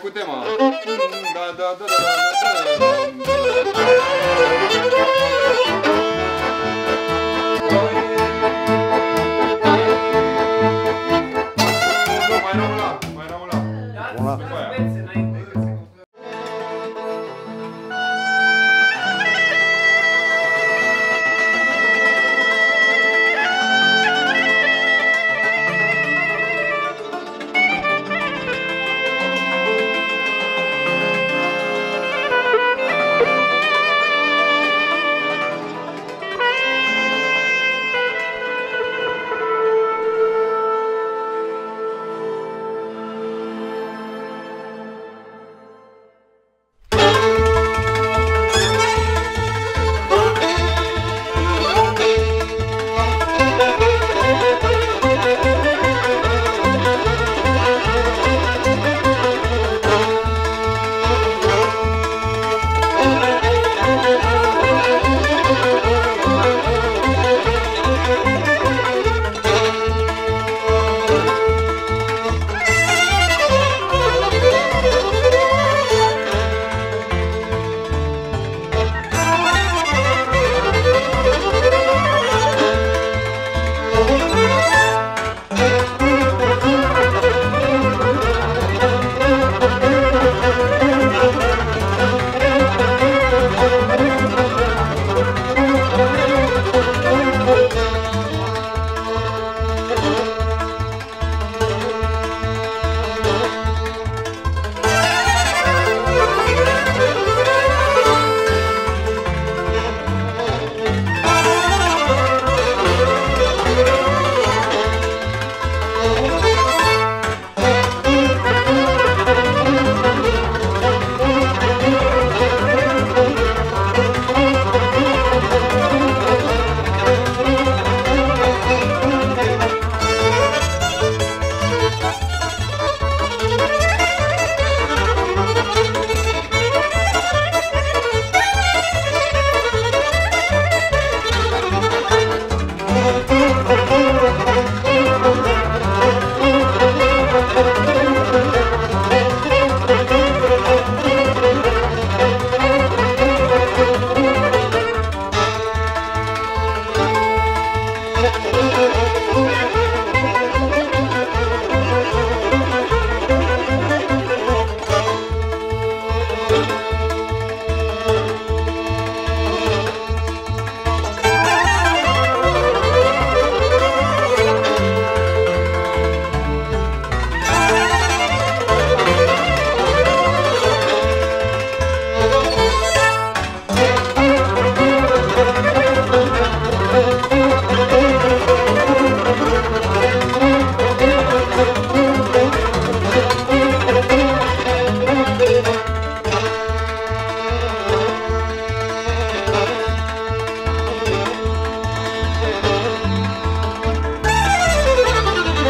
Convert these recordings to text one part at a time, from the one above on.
cu tema. Da, da, da, da, da, da, da. Mai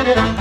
Yeah.